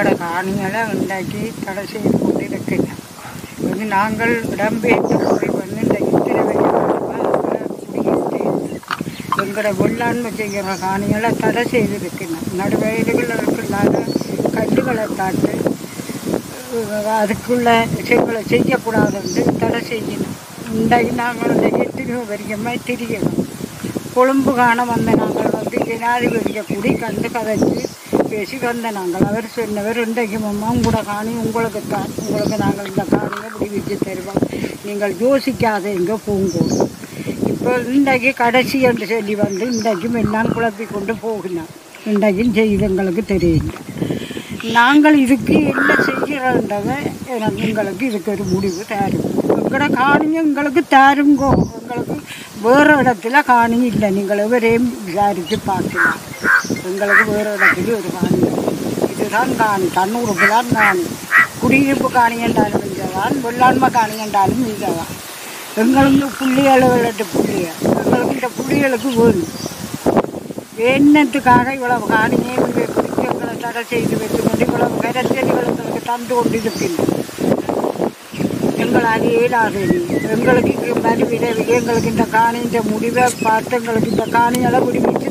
எங்களோட காணிகளை உண்டாக்கி தடை செய்து கொண்டு வந்து நாங்கள் இடம்பெயர்ந்து போய் வந்து இந்த இத்திரவை எங்களோட வெள்ளாண்மை செய்கிற காணிகளை தடை செய்திருக்கணும் நடுவயல்கள் இருக்கின்றால கல்லுகளை தாட்டு அதுக்குள்ள செங்களை செய்யக்கூடாதுன்னு தடை செய்யணும் இன்றைக்கு நாங்கள் இந்த எத்திரிவு வரைக்குமே திரியணும் கொழும்பு காண வந்த நாங்கள் வந்து ஜனாதிபதியை கூடி கண்டு கதைச்சு பேசி வந்த நாங்கள் அவர் சொன்னவர் இன்றைக்கு மம்மா உங்களோட காணி உங்களுக்கு தான் உங்களுக்கு நாங்கள் இந்த காணியை விடுவிச்சு தருவோம். நீங்கள் யோசிக்காத யோசிக்காதீங்க போங்கோ. இப்போ இன்றைக்கு கடைசி என்று சொல்லி வந்து இன்றைக்கும் எல்லாம் குழப்பி கொண்டு போகினான் இன்றைக்கும் செய்தங்களுக்கு தெரியல நாங்கள் இதுக்கு என்ன செய்கிறோன்றதை எனக்கு எங்களுக்கு இதுக்கு ஒரு முடிவு தரும். எங்களோட காணியை எங்களுக்கு தருங்கோ. எங்களுக்கு வேறு இடத்துல காணி இல்லை நீங்கள் எவரையும் விசாரித்து பார்க்கலாம் எங்களுக்கு வேறு இடத்துல ஒரு காணி இதுதான் காணி தன்னூருக்கு தான் காணி குடியிருப்பு காணி என்றாலும் இங்கே தான் வெள்ளாண்மை காணி என்றாலும் இங்கே தான் எங்களுக்கு புள்ளிகள் விளையாட்டு புள்ளிகள் எங்களுக்கு இந்த புள்ளிகளுக்கு வேணும் என்னத்துக்காக இவ்வளவு காணியை குறித்து எங்களை தடை செய்து வைத்துக்கொண்டு இவ்வளவு கரச்சல்கள் எங்களுக்கு தந்து கொண்டு இருக்கின்றன எங்களால் இயலாது எங்களுக்கு மறுவிட எங்களுக்கு இந்த காணி இந்த முடிவை பார்த்து எங்களுக்கு இந்த காணியெல்லாம் விடுவிச்சு